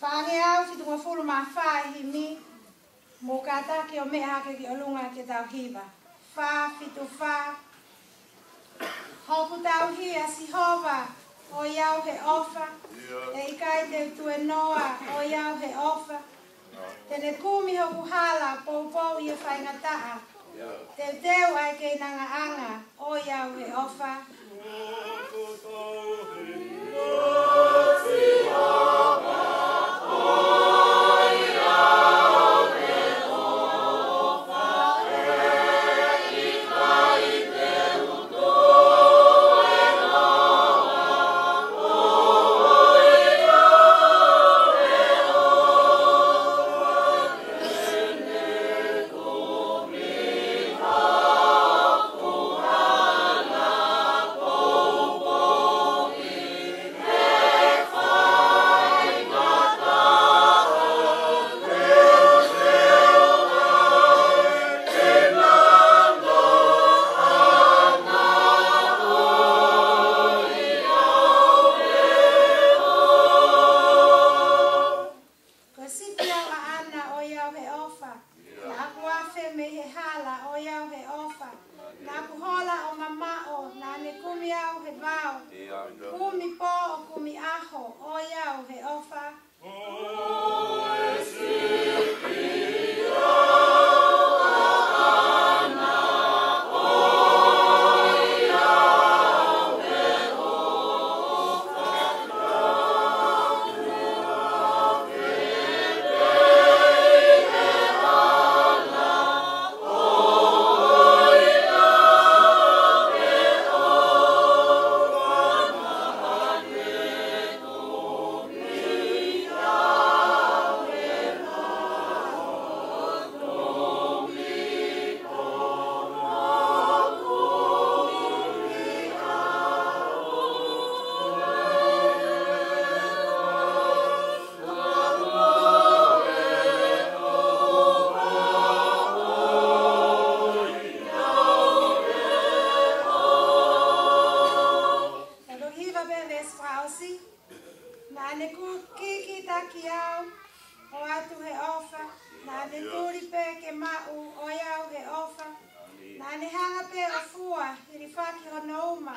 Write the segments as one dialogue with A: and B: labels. A: Whāne au si tunga fulu mā whāhi mi, mō kātā ki o mea ke ki o lunga ke tau hiva. Whā, fitu whā, hoku tau hi a si hova, o iau he ofa, e i kai te tue noa, o iau he ofa, te ne kūmi ho kuhala, pou pou i e whaingataa, te teo ai kei nanga anga, o iau he ofa, o iau he ofa, pe afua ili faki honoma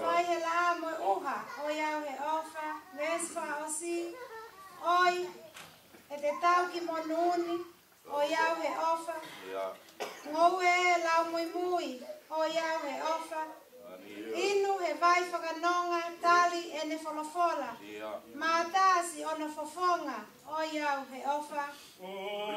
A: fai hela mo uha o yau he ofa vespa oi e te tau ki monuni o yau he ofa ngou e lau mui mui o yau he ofa Inu he vai whakanonga tali e ne wholofola. Mātāsi ono fofonga o iau he ofa. Oi,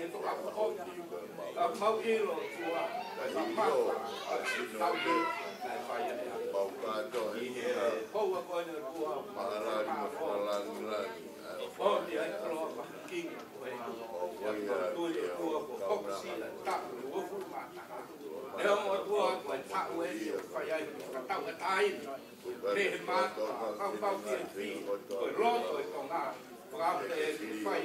B: te to a ko a mau i lo tu a ta i lo a si no ke na fai a mau ka to i he ko wa ko ne ku a para ri mo fa la la o ni ai pro ma ki ko e ko tu ko ko ko si la ta ko fu ma ta e o mo tu a ko ta we fai ai ka ta ka tai re ma ka pa ki ri ko ro ko ko na ko a te fai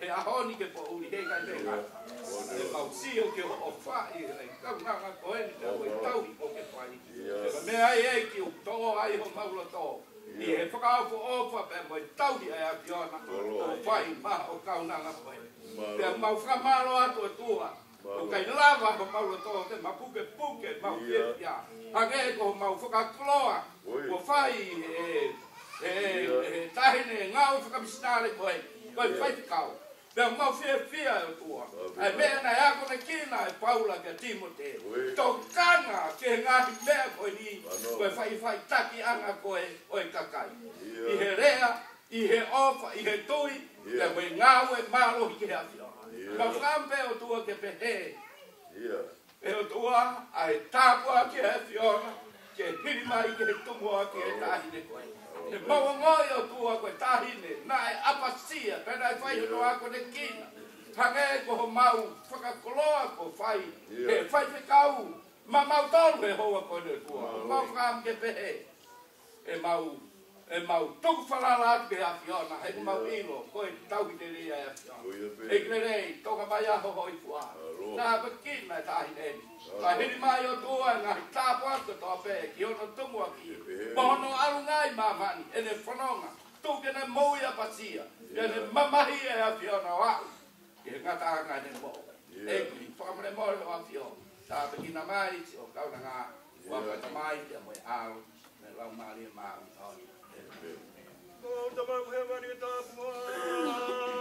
B: e aho ni ke po uri he ka tenga e ka si e o ke o fa i e ka na ka ko e te o tau o ke ai. e me ai e ki o to ai ho pa to ni e fa ka o o fa pe mo tau di ai a ki o fa i ma o ka na ka ko e a ma fa ma lo a to to tua. o ka lava ko pa lo to te ma pu ke pu ke ma o ke ya a ke ko ma o fa ka klo a o fa i e e tahine ngau fa ka mi sta le ko Pe mau fie fia e tua. Ai bea na ia kona kina e Paula ke Timote. To kanga ke nga bea ko ni. Ko fai fai taki anga koe e o e kakai. I he rea, i he ofa, i he tui. Pe we nga e maro i ke afia. Ma fram o tua ke pe he. E o tua ai tapua ke afia. Ke hiri mai ke tumua ke tahine koe e mau ngoi o tua koe tahine, na e apasia, pena e fai hono ako ne kina, tanga e koho mau, whakakoloa ko fai, e fai pe kau, ma mau tolu e hoa koe ne tua, mau kam ke pehe, e mau, e mau tuku whalala atu ke hafi ona, he yeah. mau ilo, ko e tauki te rea e hafi ona. E kre e rei, toka mai aho hoi fua. Nā pa kina e tahi nemi. Nā hiri mai o tua, nā hi tāpu atu tō pē, ki ono tumu aki. E Pono aru ngai mamani, e ne whanonga, tuke ne mōi a pasia, e ne mamahi e hafi ona o aku. Ki he ngata anga ne mō. E, e kri, whamre mōre o hafi ona. Nā pa kina mai, o kauna ngā, wapata mai, te mōi aru, me lau mārie mārie mārie mārie Oh, the Lord, the Lord, the Lord,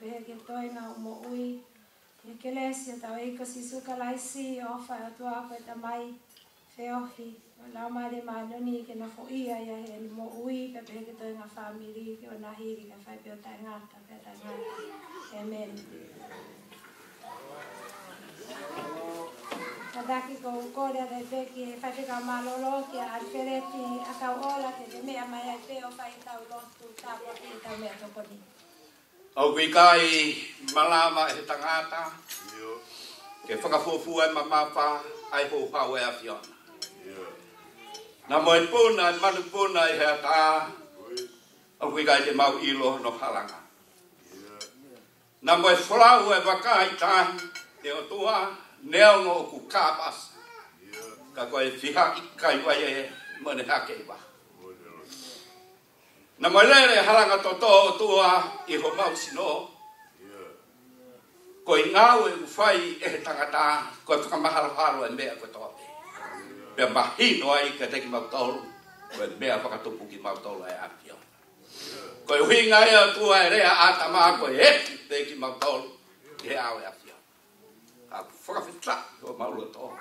A: pehe ke toina o mo ui. Ni ke le si ta ai e ko si suka lai si o fa o tua ko ta mai fe ohi. O la ma le ma no ni ke na ho ia ia he ni mo ui pe pehe ke toina family ke o na hiri ka fai pe o ta nga ta pe ta nga. Amen. Ka daki ko ukorea dai pe ki e fai pika malolo ki a alfereti a kau ola ke te mea mai ai pe o fai tau lotu tapa ki tau mea toponi. Amen.
B: Au kui kai malama e tangata. Ke whakafofu e mamapa ai hou pau e a fiona. Nā moe pūna e manu pūna e hea tā. Au kui kai te mau ilo no halanga. Nā moe whrau e waka ai tā. Te o tua neono o ku kāpasa. Ka koe fihaki kai wai e mone hake i waha. Na mai lere haranga to to tua i ho mau sino. Ko i ngau e ufai e he tangata, ko e whakamahalo haro e mea koe tope. Pe mahi no ai ka teki mau tolu, ko e mea whakatupu ki mau tolu e api Ko i hui ngai o tua e rea ata maa ko e e teki mau tolu, he au e api o. Ha whakawhitra, ko maulo tolu.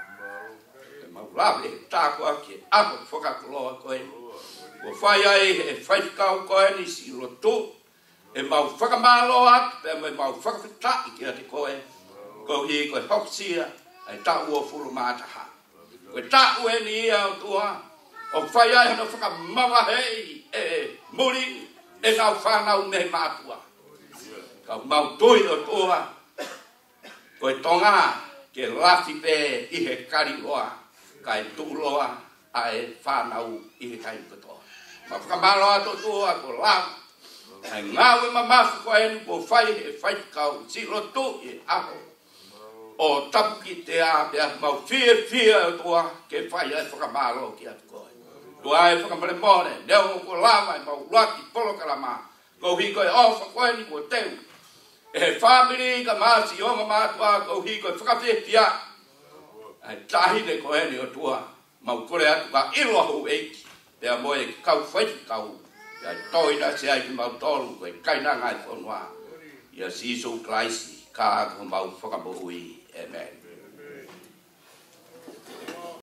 B: Maulave, tāko aki, ako whakakuloa koe. Maulave. Wa fai ai he fai kau koe ni si roto. E mau whakamalo ak, pe me mau whakafita i kia te koe. Ko hi koe hoksia, ai tau o furu mātaha. Koe tau e ni ia e o tua, o fai ai hana whakamawa hei, e muri, e nau whanau me mātua. Ka mau tui o tua, koe tonga, ke rafi pē i he kariroa, kai e tūloa, ae whanau i he kai kato. Maka malo ato tu a ko la. Ai nga we ma ma ko po fai e fai ka o si tu e a O tap ki te a pe a ma fi fi a ko ke fai e fra malo ki a ko. Tu ai fra ma le more, ne o ko la ma ma lo ki po lo kala ma. Ko hi ko e o fa ko en ko te. E family ka ma si o ma ma ko a ko hi ko fra fi fi a. Ai tahi de ko en yo tu a. Ma ko ka i lo ho pe amoe ki kau whaiti kau, pe ai toi na se ai ki mau tolu, koe kai nangai whanua, ia siso klaisi, ka hako mau whakamohui, amen.